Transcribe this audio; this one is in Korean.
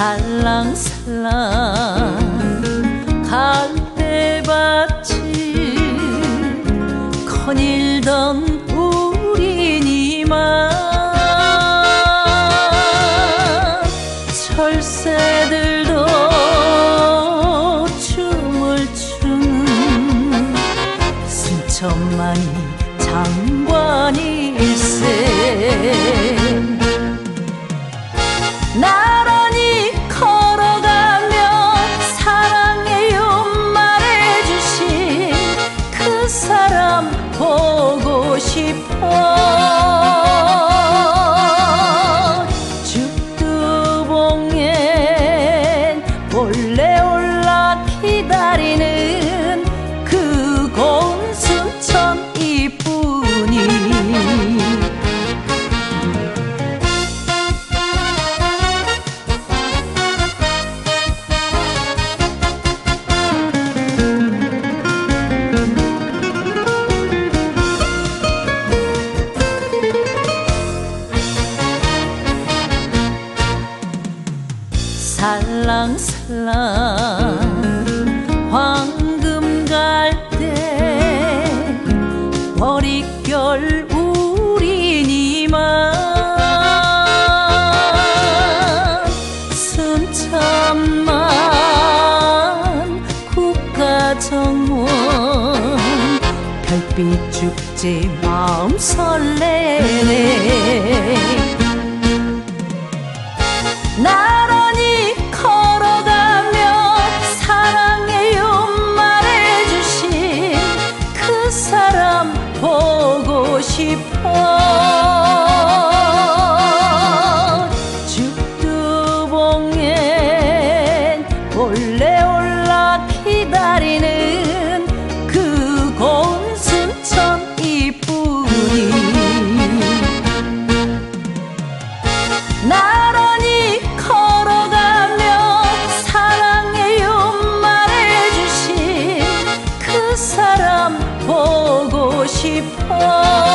살랑살랑 갈대밭이 거닐던 우리니만 철새들도 춤을 추는 순천만이 장관이 어 죽두봉엔 올 살랑살랑. 황금 갈대 머릿결 우리니만 순천만 국가정원 별빛 축제 마음 설레네. 나 싶어. 죽두봉엔 올래 올라 기다리는 그 곤순천 이뿐이 나란히 걸어가며 사랑해요 말해주신 그 사람 보고 싶어.